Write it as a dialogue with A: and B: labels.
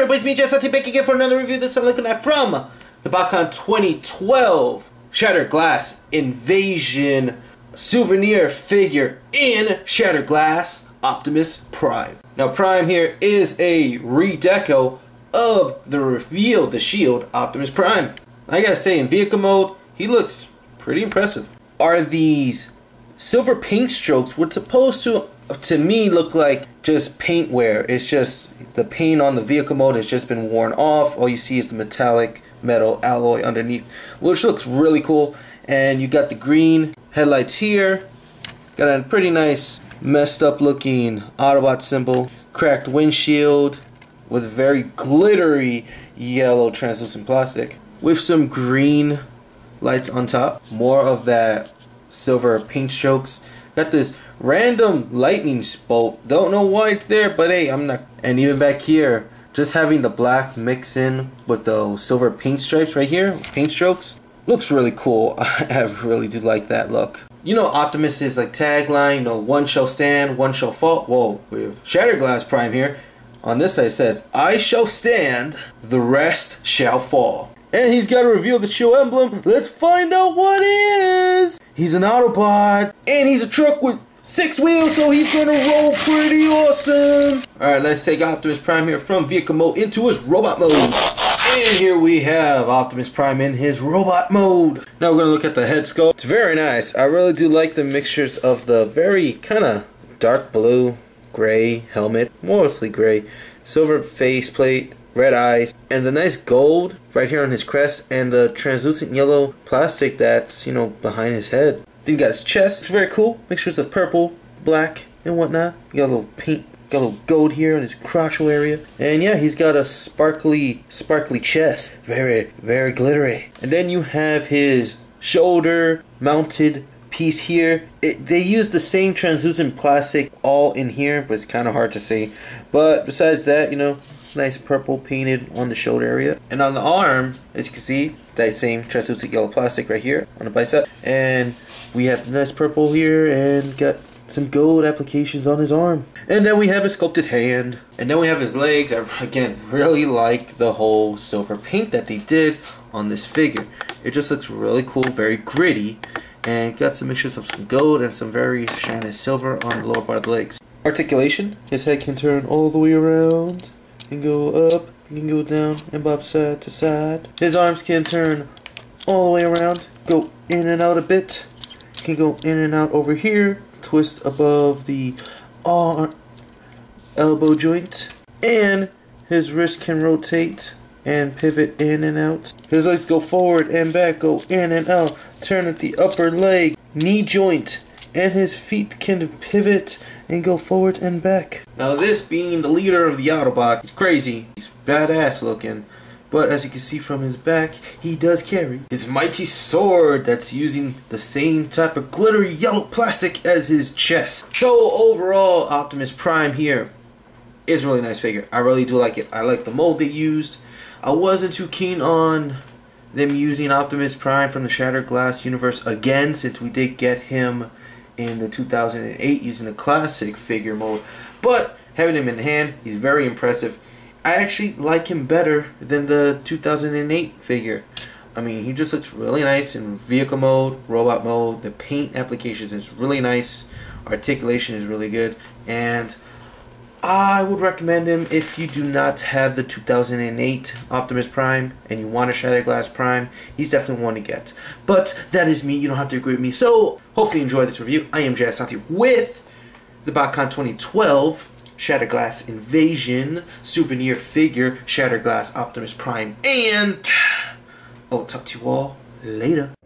A: it's me, Jazz back again for another review. This I'm looking at from the BotCon 2012 Shattered Glass Invasion souvenir figure in Shattered Glass Optimus Prime. Now, Prime here is a redeco of the reveal the shield Optimus Prime. I gotta say, in vehicle mode, he looks pretty impressive. Are these silver paint strokes were supposed to to me look like just paint wear. It's just the paint on the vehicle mode has just been worn off. All you see is the metallic metal alloy underneath, which looks really cool. And you got the green headlights here. Got a pretty nice messed up looking Autobot symbol. Cracked windshield with very glittery yellow translucent plastic. With some green lights on top. More of that silver paint strokes. Got this random lightning bolt. Don't know why it's there, but hey, I'm not. And even back here, just having the black mix in with the silver paint stripes right here, paint strokes, looks really cool. I really do like that look. You know Optimus is like tagline, you know, one shall stand, one shall fall. Whoa, we have Shattered Glass Prime here. On this side says, I shall stand, the rest shall fall. And he's got to reveal the show emblem. Let's find out what is. He's an Autobot. And he's a truck with six wheels, so he's going to roll pretty awesome. Alright, let's take Optimus Prime here from vehicle mode into his robot mode. And here we have Optimus Prime in his robot mode. Now we're going to look at the head sculpt. It's very nice. I really do like the mixtures of the very kind of dark blue, gray helmet, mostly gray, silver faceplate, red eyes, and the nice gold right here on his crest, and the translucent yellow plastic that's, you know, behind his head. Then you got his chest. It's very cool. Mixtures of purple, black, and whatnot. You got a little paint Got a little gold here on his crotchal area. And yeah, he's got a sparkly, sparkly chest. Very, very glittery. And then you have his shoulder mounted piece here. It, they use the same translucent plastic all in here, but it's kind of hard to see. But besides that, you know, nice purple painted on the shoulder area. And on the arm, as you can see, that same translucent yellow plastic right here on the bicep. And we have nice purple here and got some gold applications on his arm. And then we have his sculpted hand. And then we have his legs. I, again, really like the whole silver paint that they did on this figure. It just looks really cool, very gritty. And got some mixtures of some gold and some very shiny silver on the lower part of the legs. Articulation. His head can turn all the way around and go up, can go down, and bob side to side. His arms can turn all the way around, go in and out a bit, can go in and out over here, twist above the arm, elbow joint, and his wrist can rotate and pivot in and out. His legs go forward and back, go in and out, turn at the upper leg, knee joint, and his feet can pivot and go forward and back. Now this being the leader of the Autobot, he's crazy, he's badass looking, but as you can see from his back, he does carry his mighty sword that's using the same type of glittery yellow plastic as his chest. So overall, Optimus Prime here is a really nice figure. I really do like it. I like the mold they used. I wasn't too keen on them using Optimus Prime from the Shattered Glass universe again since we did get him in the 2008 using the classic figure mode. But having him in hand, he's very impressive. I actually like him better than the 2008 figure. I mean, he just looks really nice in vehicle mode, robot mode. The paint applications is really nice. Articulation is really good. And I would recommend him if you do not have the 2008 Optimus Prime and you want a Shattered Glass Prime. He's definitely one to get. But that is me. You don't have to agree with me. So hopefully you enjoy this review. I am Jazz Santi with the BotCon 2012 Shattered Glass Invasion souvenir figure Shattered Glass Optimus Prime. And I'll talk to you all later.